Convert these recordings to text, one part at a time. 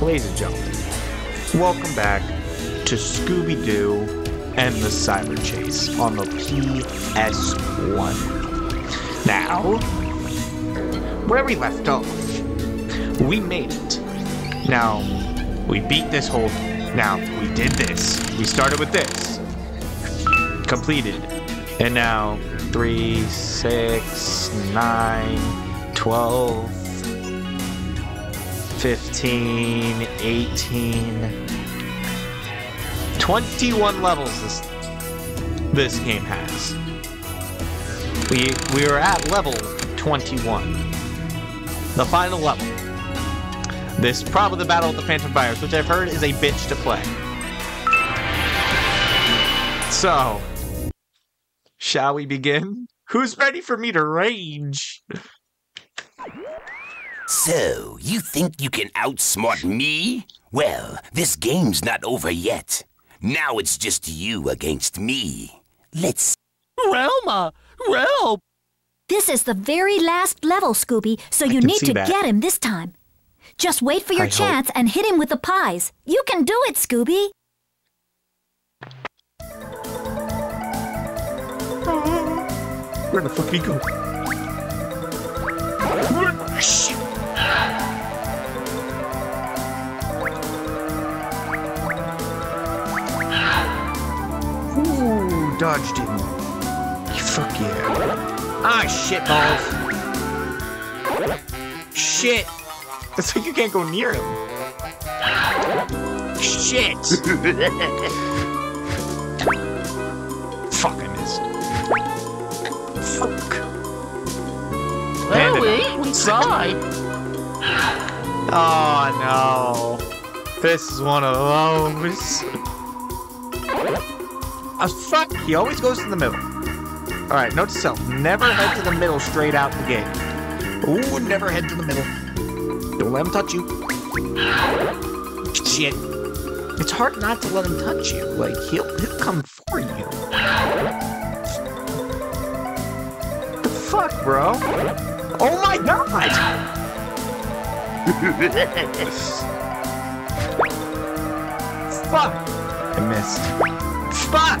Ladies and gentlemen, welcome back to Scooby-Doo and the Cyber Chase on the PS1. Now, where we left off, we made it. Now, we beat this whole... Now, we did this. We started with this. Completed. And now, 3, 6, 9, 12, 15, 18, 21 levels this this game has. We we are at level 21. The final level. This is probably the Battle of the Phantom Virus, which I've heard is a bitch to play. So, shall we begin? Who's ready for me to rage? So, you think you can outsmart me? Well, this game's not over yet. Now it's just you against me. Let's. Relma! Rel! This is the very last level, Scooby, so I you need to that. get him this time. Just wait for your I hope. chance and hit him with the pies. You can do it, Scooby. Where the fuck he go? Dodged him. Fuck yeah. Ah, shit balls. Shit. It's like you can't go near him. Shit. Fuck, I missed. Fuck. Well, we, we tried. Oh no. This is one of those. A fuck, he always goes to the middle. Alright, note to self, never head to the middle straight out the gate. Ooh, never head to the middle. Don't let him touch you. Shit. It's hard not to let him touch you. Like, he'll, he'll come for you. The fuck, bro? Oh my god! Fuck! I missed. Fuck!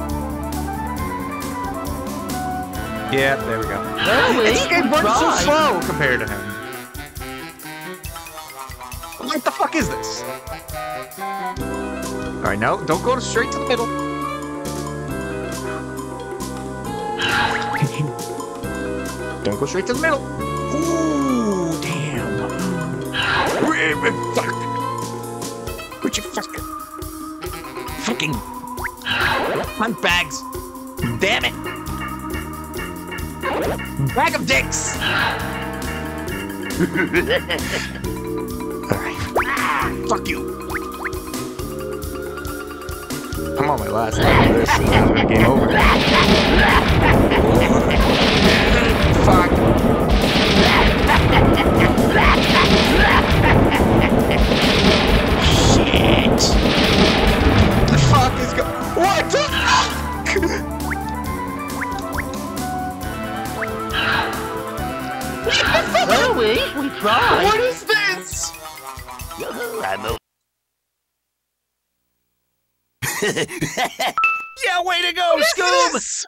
Yeah, there we go. Well, we, This game runs so slow compared to him. What the fuck is this? Alright, no, don't go straight to the middle. don't go straight to the middle. Ooh, damn. Wait, wait, Fuck. Would you fuck? Fucking. Hunt bags. Damn it. Bag of dicks. Alright. Fuck you. I'm on my last lap of this. Game over. Fuck. Shit. yeah, way to go, What Scoob! this?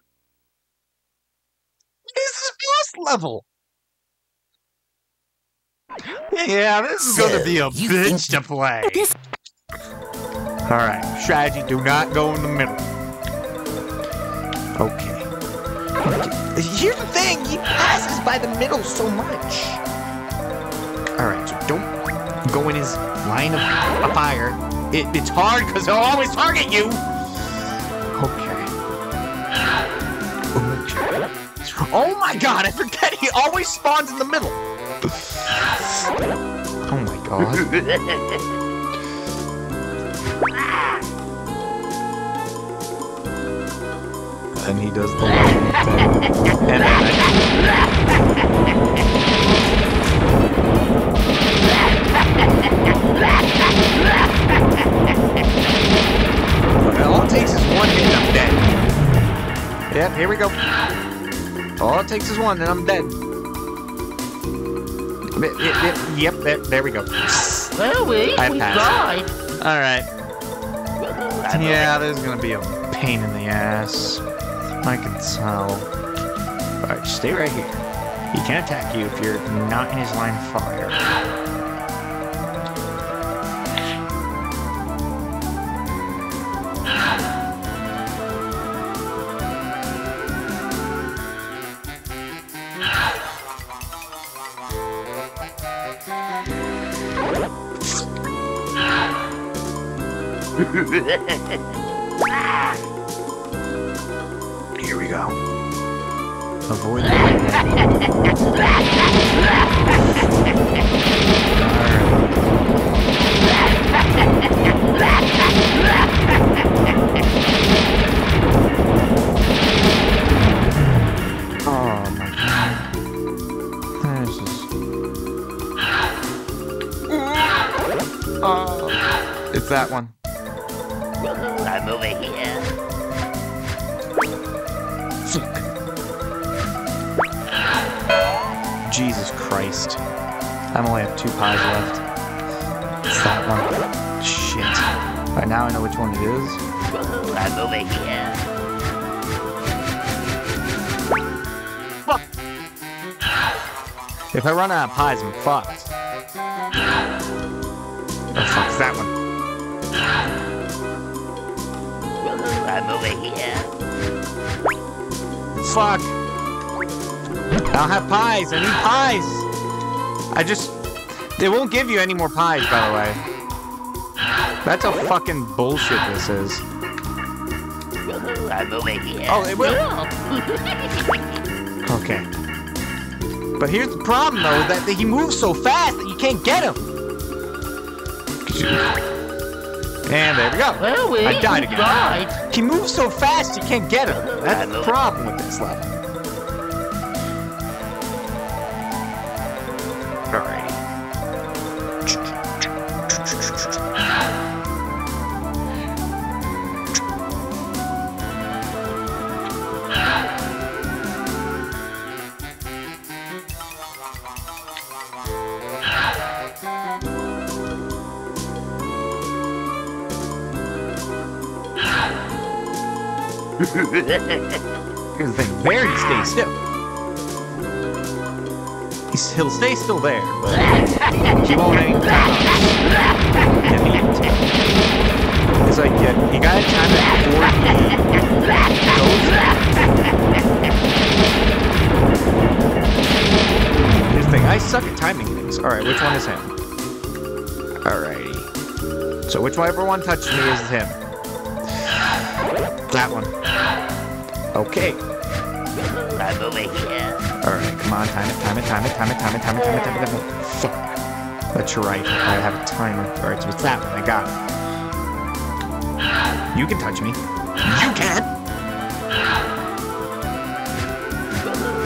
This is boss level. Yeah, this is gonna be a bitch to play. Alright, strategy, do not go in the middle. Okay. Here's the thing, he passes by the middle so much. Alright, so don't go in his line of fire. It, it's hard because they'll always target you. Okay. Oh my god, I forget he always spawns in the middle. Oh my god. And he does the. And here we go. All it takes is one and I'm dead. Yep, yep, yep, there, there we go. Well, we, I we passed. tried. All right. Yeah, this is gonna be a pain in the ass. I can tell. All right, stay right here. He can't attack you if you're not in his line of fire. Here we go. Avoid oh, It's that one. I'm over here. Jesus Christ. I only have two pies left. It's that one. Shit. Alright, now I know which one it is. I'm over here. If I run out of pies, I'm fucked. Oh, fuck, that one. I'm over here. Fuck. I don't have pies. I need pies. I just. They won't give you any more pies, by the way. That's how fucking bullshit this is. I'm over here. Oh, it will. Okay. But here's the problem, though, that that he moves so fast that you can't get him. And there we go. Well, we, I died again. tried. He moves so fast you can't get him. That's the problem with this level. Here's the thing, there he stays still. He's, he'll stay still there, but he won't time. It's like yeah, you gotta time it before he goes. Here's the thing, I suck at timing things. Alright, which one is him? Alrighty. So whichever one touches me is him. That one. Okay. I'm over here. Alright, come on, time it, time it, time it, time it, time it, time it, time it, time it, time it. Fuck. That's right. I have a timer. Alright, so it's that one. I got it. You can touch me. You can!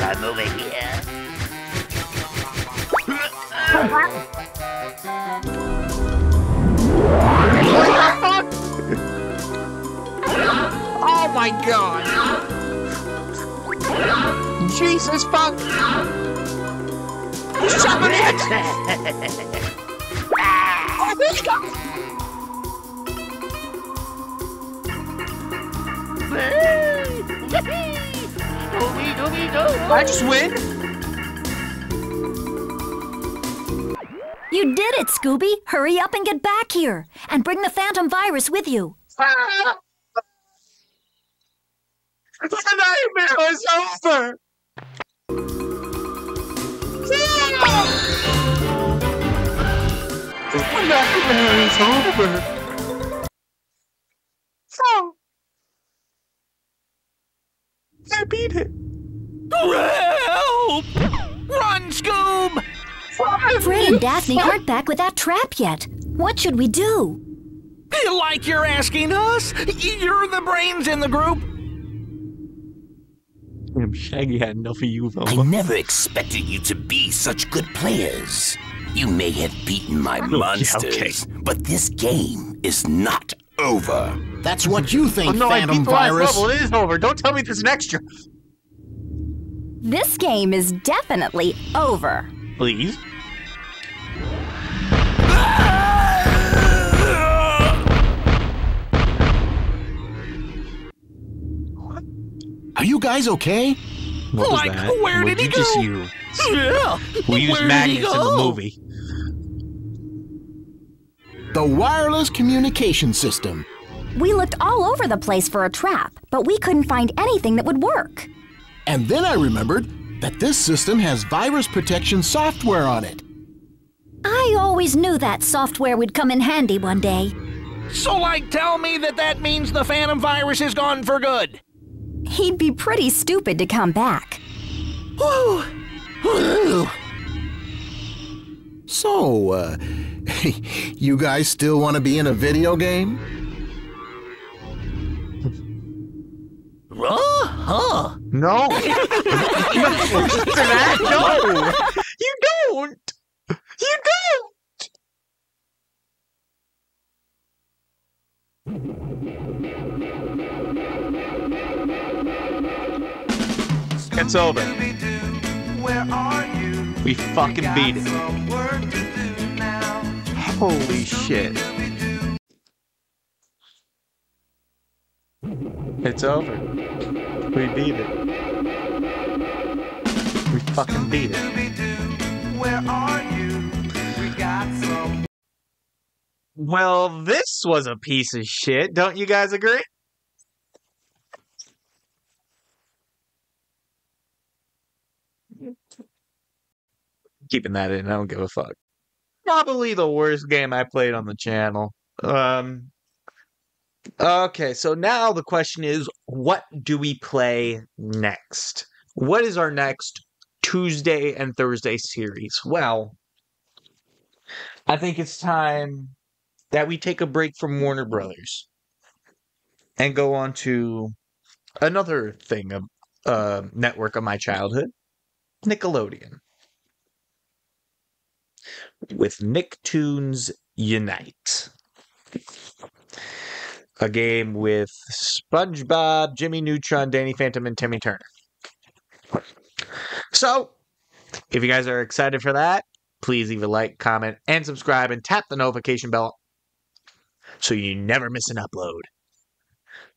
I'm over here. Oh my god! Jesus fuck! Shut it! Oh my god! Dooby dooby doo. I just win? You did it, Scooby. Hurry up and get back here. And bring the Phantom Virus with you. Ah. The nightmare is over! The nightmare is over! Oh. I beat it! Help! Run, Scoob! Fred and Daphne aren't back with that trap yet. What should we do? Like you're asking us? You're the brains in the group. Damn, Shaggy had enough of you, I never expected you to be such good players. You may have beaten my monsters, okay. but this game is not over. That's what you oh, think, Oh no, I Phantom beat the last level. It is over. Don't tell me there's an extra. This game is definitely over. Please. Guys okay? What was Like, that? where What'd did he you just go? use? Yeah. We used Where did he magnets in the movie. The wireless communication system. We looked all over the place for a trap, but we couldn't find anything that would work. And then I remembered that this system has virus protection software on it. I always knew that software would come in handy one day. So, like, tell me that that means the Phantom virus is gone for good. He'd be pretty stupid to come back. Whew. Whew. So, uh, you guys still want to be in a video game? Uh, huh. No. no. No. You don't. You don't. It's over. We fucking beat it. Holy shit. It's over. We beat it. We fucking beat it. Well, this was a piece of shit. Don't you guys agree? Keeping that in, I don't give a fuck. Probably the worst game I played on the channel. Um Okay, so now the question is what do we play next? What is our next Tuesday and Thursday series? Well, I think it's time that we take a break from Warner Brothers and go on to another thing of uh, network of my childhood, Nickelodeon, with Nicktoons Unite. A game with SpongeBob, Jimmy Neutron, Danny Phantom, and Timmy Turner. So, if you guys are excited for that, please leave a like, comment, and subscribe, and tap the notification bell so you never miss an upload.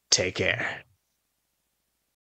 Take care.